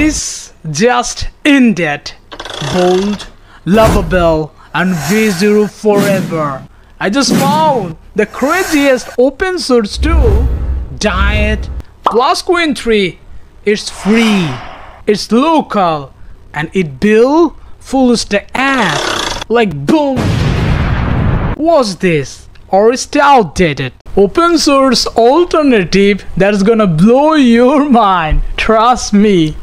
This just ended. Bolt, lovable, and V0 forever. I just found the craziest open source tool. Dyad plus Qwen 3. It's free. It's local. And it built full stack app. Like boom. What's this? Or is it outdated? Open source alternative that's gonna blow your mind. Trust me.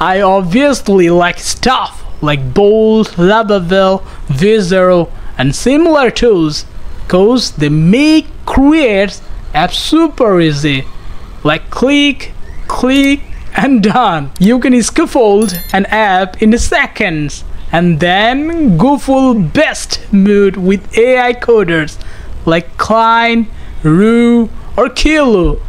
I obviously like stuff like Bolt, Lovable, V0 and similar tools cause they make create apps super easy. Like click, click and done. You can scaffold an app in seconds and then go full best mode with AI coders like Cline, Roo or Kilo.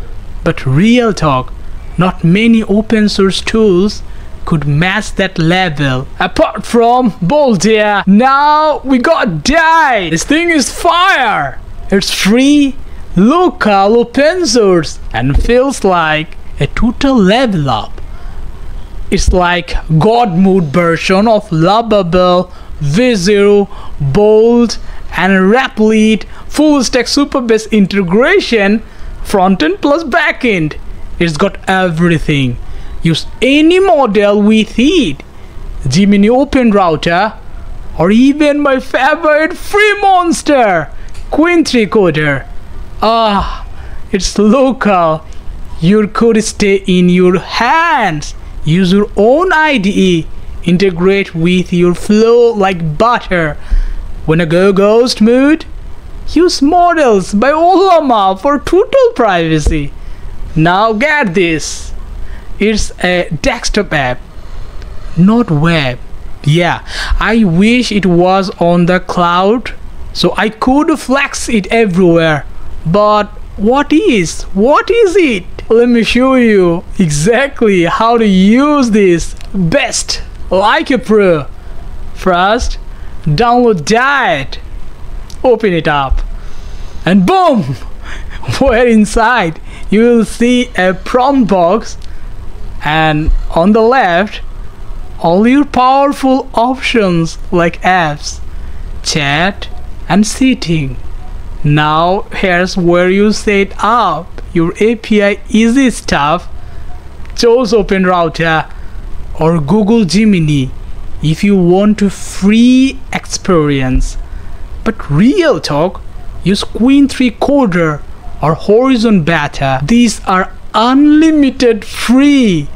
But real talk, not many open source tools could match that level. Apart from Boltia, now we got Dyad. This thing is fire. It's free, local, open source, and feels like a total level up. It's like God mode version of Lovable, V0, Bolt, and Replit full stack Supabase integration, front end plus back end. It's got everything. Use any model with it. Gemini Open Router, or even my favorite free monster, Qwen 3 Coder. Ah, it's local. Your code stay in your hands. Use your own IDE. Integrate with your flow like butter. Wanna go ghost mode? Use models by Ollama for total privacy. Now get this. It's a desktop app, not web. Yeah, I wish it was on the cloud so I could flex it everywhere. But what is? What is it? Let me show you exactly how to use this best like a pro. First, download Dyad, open it up, and boom! We're inside. You will see a prompt box, and on the left, all your powerful options like apps, chat, and seating Now here's where you set up your API easy stuff. Choose Open Router or Google Gemini if you want a free experience. But real talk, use Qwen 3 Coder or Horizon Beta. These are unlimited free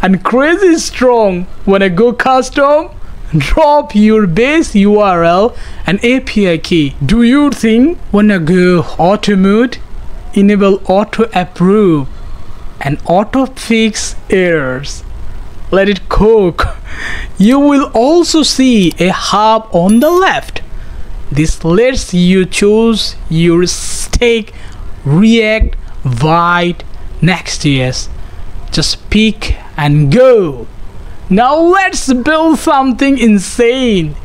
and crazy strong when I go custom drop your base URL and API key. Do your thing when I go auto mode enable auto approve and auto fix errors let it cook. You will also see a hub on the left. This lets you choose your stack react vite next.js just pick and go. Now let's build something insane.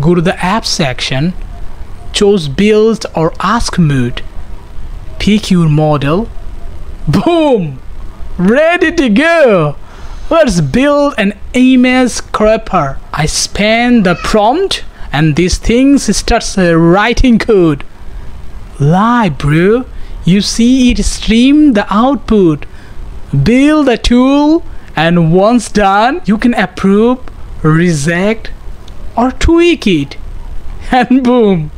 Go to the app section choose build or ask mode pick your model. Boom! Ready to go let's build an image scraper. I span the prompt and this thing starts uh, writing code. Live bro. You see it stream the output. Build a tool and once done you can approve reject or tweak it. And boom.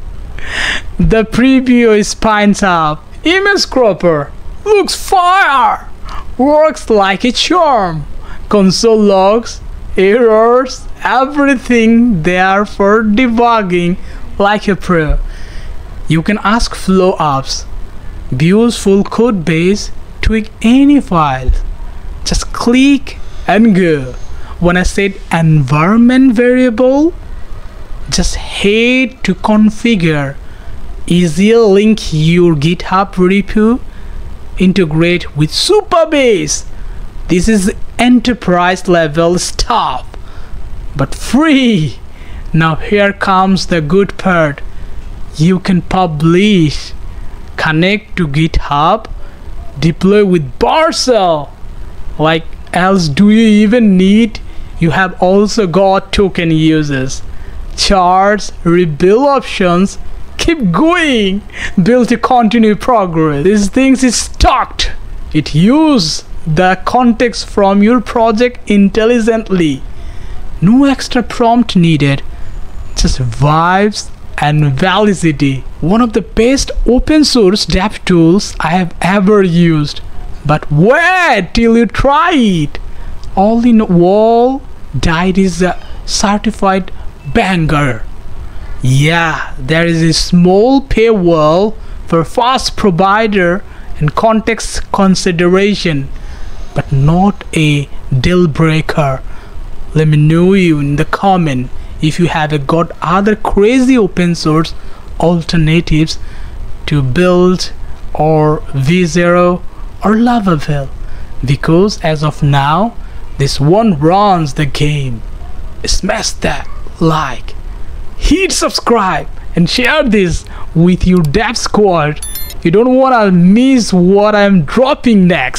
The preview spines up. Image scraper. Looks fire. Works like a charm console logs errors everything there for debugging like a pro. You can ask flow ups views full code base tweak any file. Just click and go. When I said environment variable just head to configure. Easy link your github repo integrate with supabase this is enterprise level stuff but free now here comes the good part you can publish connect to github deploy with Vercel like else do you even need? You have also got token uses, charts, rebuild options. Keep going. Build to continue progress. These things is stocked. It use the context from your project intelligently. No extra prompt needed. Just vibes and validity. One of the best open source dev tools I have ever used. But wait till you try it. All in all, Dyad is a certified banger. Yeah, there is a small paywall for fast provider and context consideration, but not a deal breaker. Let me know you in the comment if you have got other crazy open source alternatives to Bolt or V0 or Lovable. Because as of now this one runs the game. Smash that like hit subscribe and share this with your dev squad. You don't want to miss what i'm dropping next